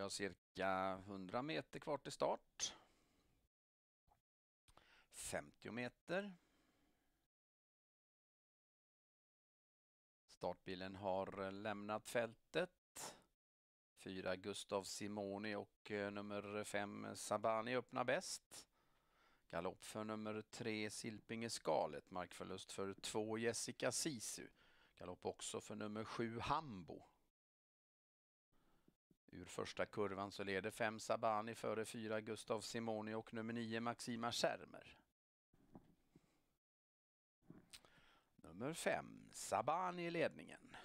Vi har cirka 100 meter kvar till start. 50 meter. Startbilen har lämnat fältet. Fyra Gustav Simoni och eh, nummer fem Sabani öppnar bäst. Galopp för nummer tre Silpinge Skalet. Markförlust för två Jessica Sisu. Galopp också för nummer sju Hambo. Ur första kurvan så leder fem Sabani före fyra Gustav Simoni och nummer nio Maxima Schermer. Nummer fem Sabani i ledningen.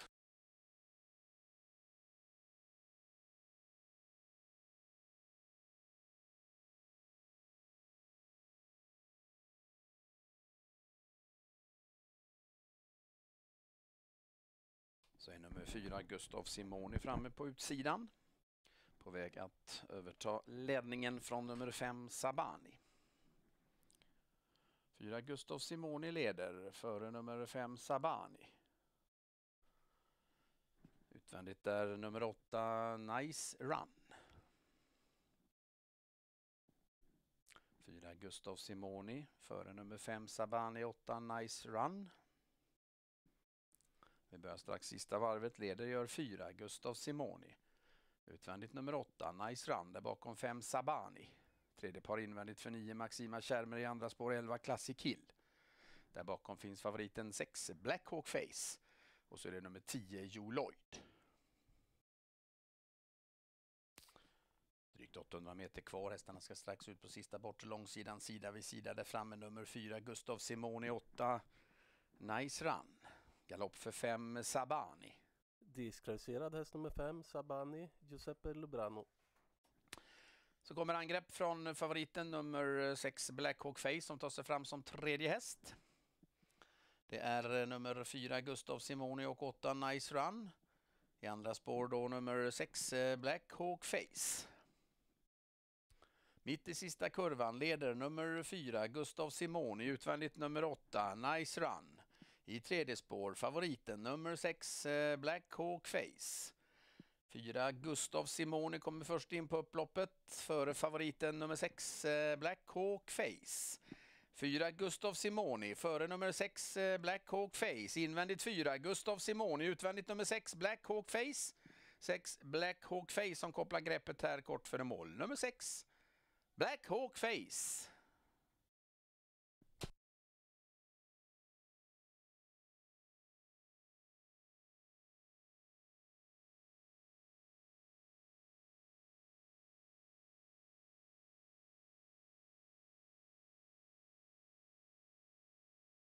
Så är nummer fyra Gustav Simoni framme på utsidan. På väg att överta ledningen från nummer fem Sabani. Fyra Gustav Simoni leder före nummer fem Sabani. Utvändigt är nummer åtta Nice Run. Fyra Gustav Simoni före nummer fem Sabani, åtta Nice Run. Vi börjar strax sista varvet. Leder gör fyra, Gustav Simoni. Utvändigt nummer åtta, Nice Run. Där bakom fem, Sabani. Tredje par invändigt för nio, Maxima Kärmer i andra spår 11, Classic Hill. Där bakom finns favoriten 6, Black Hawk Face. Och så är det nummer 10, Joe Lloyd. Drygt 800 meter kvar. Hästarna ska strax ut på sista bortre långsidan, sida vid sida. Där framme nummer 4, Gustav Simoni 8, Nice Run. Galopp för fem Sabani. Diskvalificerad häst nummer fem, Sabani, Giuseppe Lubrano. Så kommer angrepp från favoriten nummer sex Black Hawk Face som tar sig fram som tredje häst. Det är eh, nummer fyra Gustav Simoni och åtta Nice Run. I andra spår då nummer sex eh, Black Hawk Face. Mitt i sista kurvan leder nummer fyra Gustav Simoni utvändigt nummer åtta Nice Run. I tredje spår favoriten nummer 6 eh, Black Hawk Face. Fyra Gustav Simoni kommer först in på upploppet före favoriten nummer 6 eh, Black Hawk Face. Fyra Gustav Simoni före nummer 6 eh, Black Hawk Face. Invändigt fyra Gustav Simoni utvändigt nummer 6 Black Hawk Face. 6 Black Hawk Face som kopplar greppet här kort före mål. Nummer 6 Black Hawk Face.